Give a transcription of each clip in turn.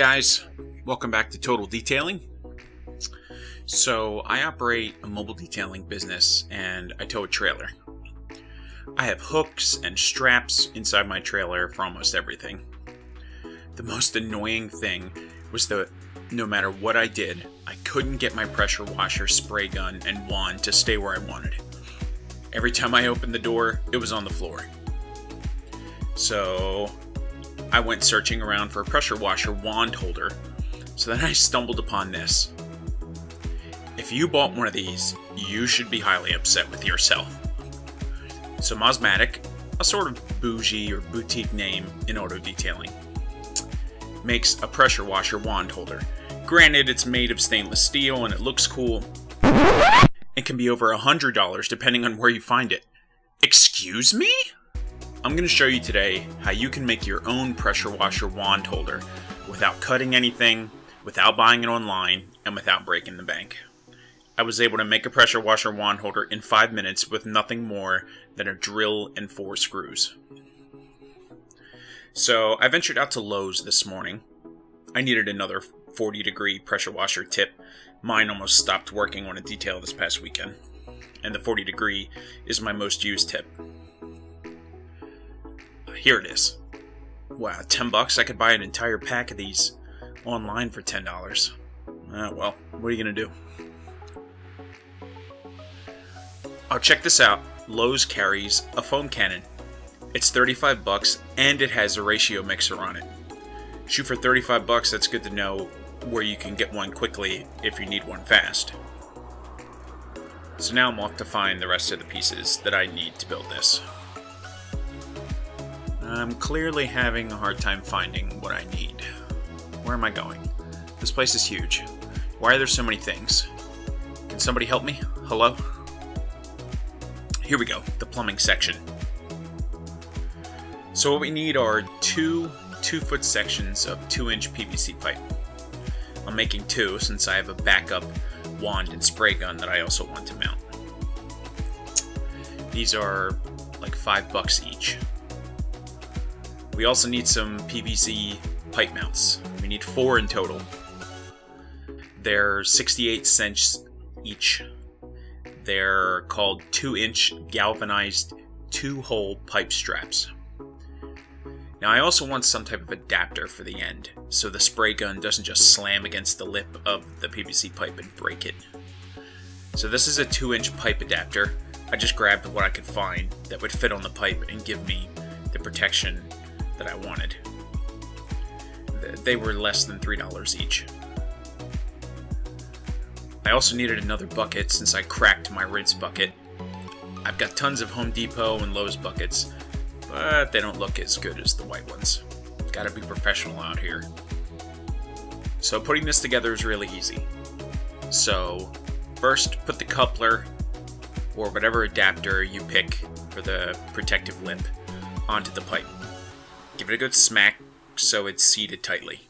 guys, welcome back to Total Detailing. So, I operate a mobile detailing business and I tow a trailer. I have hooks and straps inside my trailer for almost everything. The most annoying thing was that no matter what I did, I couldn't get my pressure washer, spray gun, and wand to stay where I wanted. Every time I opened the door, it was on the floor. So, I went searching around for a pressure washer wand holder, so then I stumbled upon this. If you bought one of these, you should be highly upset with yourself. So Mosmatic, a sort of bougie or boutique name in auto detailing, makes a pressure washer wand holder. Granted, it's made of stainless steel and it looks cool, and can be over a $100 depending on where you find it. Excuse me? I'm going to show you today how you can make your own pressure washer wand holder without cutting anything, without buying it online, and without breaking the bank. I was able to make a pressure washer wand holder in 5 minutes with nothing more than a drill and 4 screws. So I ventured out to Lowe's this morning. I needed another 40 degree pressure washer tip. Mine almost stopped working on a detail this past weekend. And the 40 degree is my most used tip. Here it is. Wow, 10 bucks? I could buy an entire pack of these online for $10. Ah, well, what are you going to do? Oh, check this out. Lowe's carries a foam cannon. It's 35 bucks and it has a ratio mixer on it. Shoot for 35 bucks, that's good to know where you can get one quickly if you need one fast. So now I'm off to find the rest of the pieces that I need to build this. I'm clearly having a hard time finding what I need. Where am I going? This place is huge. Why are there so many things? Can somebody help me? Hello? Here we go, the plumbing section. So what we need are two two-foot sections of 2-inch PVC pipe. I'm making two since I have a backup wand and spray gun that I also want to mount. These are like five bucks each. We also need some PVC pipe mounts. We need four in total. They're 68 cents each. They're called 2 inch galvanized two hole pipe straps. Now, I also want some type of adapter for the end, so the spray gun doesn't just slam against the lip of the PVC pipe and break it. So, this is a 2 inch pipe adapter. I just grabbed what I could find that would fit on the pipe and give me the protection that I wanted. They were less than $3 each. I also needed another bucket since I cracked my rinse bucket. I've got tons of Home Depot and Lowe's buckets, but they don't look as good as the white ones. Gotta be professional out here. So putting this together is really easy. So first put the coupler or whatever adapter you pick for the protective lip onto the pipe. Give it a good smack so it's seated tightly.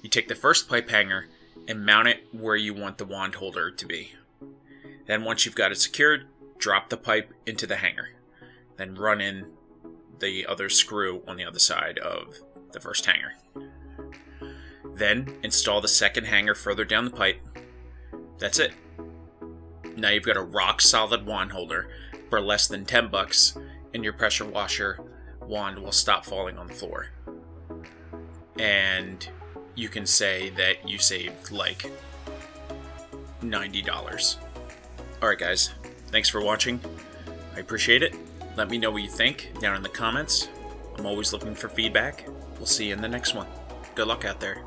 You take the first pipe hanger and mount it where you want the wand holder to be. Then once you've got it secured, drop the pipe into the hanger. Then run in the other screw on the other side of the first hanger. Then install the second hanger further down the pipe. That's it. Now you've got a rock solid wand holder for less than 10 bucks and your pressure washer wand will stop falling on the floor. And you can say that you saved like $90. Alright, guys, thanks for watching. I appreciate it. Let me know what you think down in the comments. I'm always looking for feedback. We'll see you in the next one. Good luck out there.